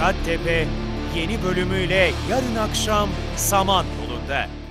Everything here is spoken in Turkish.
Kattepe yeni bölümüyle yarın akşam Saman yolunda.